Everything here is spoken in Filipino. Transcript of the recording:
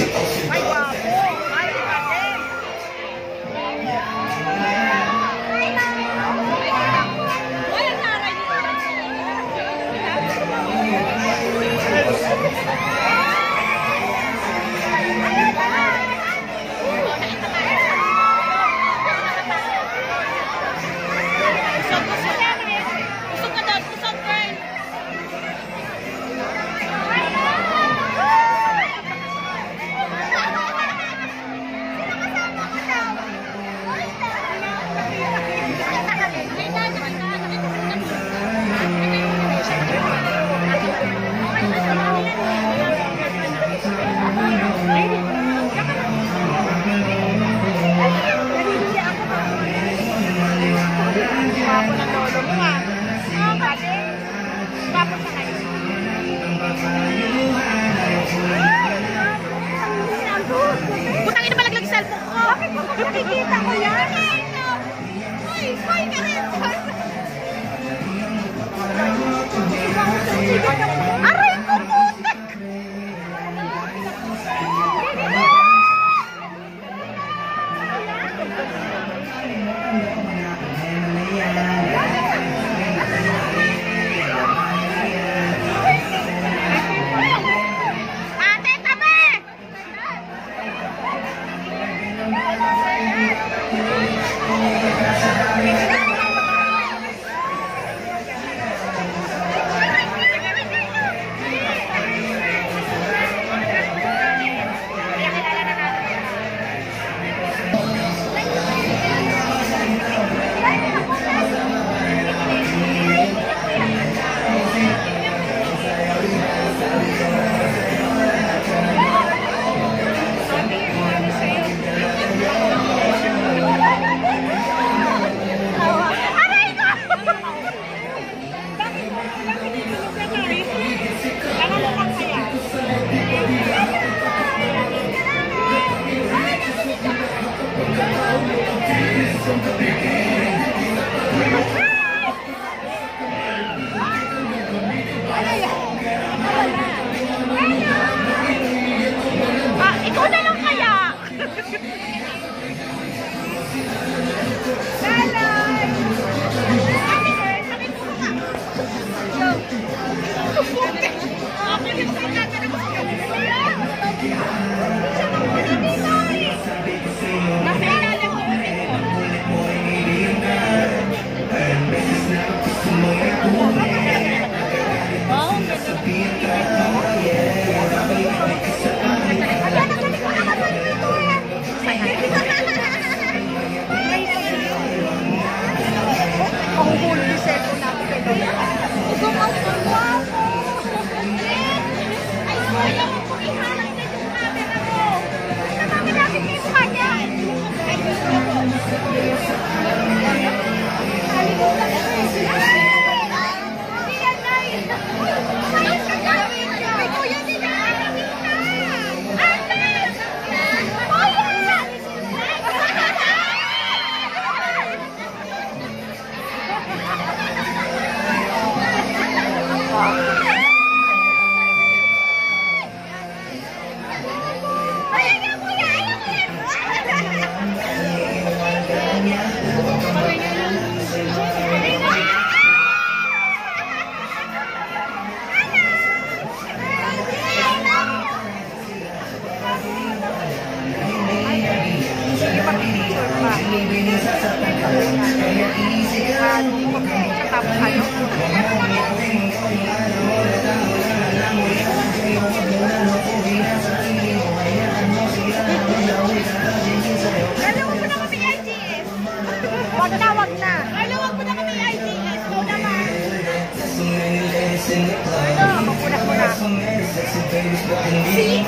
sick of Wag na, wag na. Ay, wag mo na kami IDS. Go naman. Ano, magpunas mo na. See?